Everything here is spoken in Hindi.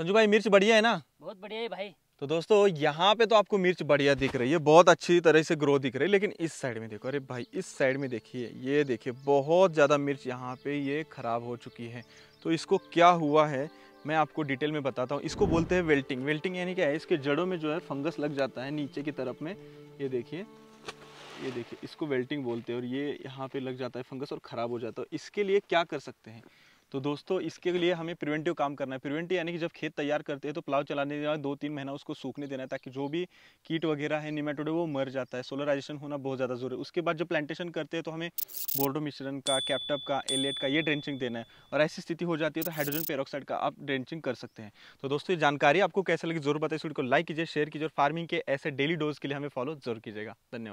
संजू भाई मिर्च बढ़िया है ना? बहुत बढ़िया है भाई। तो दोस्तों यहाँ पे तो आपको मिर्च बढ़िया दिख रही है बहुत अच्छी तरह से ग्रो दिख रही है लेकिन इस साइड में देखो अरे भाई इस साइड में देखिए ये देखिए बहुत ज़्यादा मिर्च यहाँ पे ये ख़राब हो चुकी है। तो इसको क्या हुआ है मैं आपको डिटेल में बताता हूँ। इसको बोलते हैं वेल्टिंग वेल्टिंग यानी क्या है इसके जड़ों में जो है फंगस लग जाता है नीचे की तरफ़ में। ये देखिए ये देखिए इसको वेल्टिंग बोलते हैं और ये यहाँ पे लग जाता है फंगस और ख़राब हो जाता है। इसके लिए क्या कर सकते हैं? तो दोस्तों, इसके लिए हमें प्रिवेंटिव काम करना है। प्रिवेंटिव यानी कि जब खेत तैयार करते हैं तो प्लाव चलाने के बाद दो तीन महीना उसको सूखने देना है, ताकि जो भी कीट वगैरह है निमेटोडे वो मर जाता है। सोलराइजेशन होना बहुत ज़्यादा ज़रूरी है। उसके बाद जब प्लांटेशन करते हैं तो हमें बोर्डो मिश्रण का कैप्टअप का एलेट का, ये ड्रेंचिंग देना है। और ऐसी स्थिति हो जाती है तो हाइड्रोजन पेरोक्साइड का आप ड्रेंचिंग कर सकते हैं। तो दोस्तों जानकारी आपको कैसे लगी, ज़रूर बताइए। वीडियो को लाइक कीजिए शेयर कीजिए और फ़ार्मिंग के ऐसे डेली डोज के लिए हमें फॉलो ज़रूर कीजिएगा। धन्यवाद।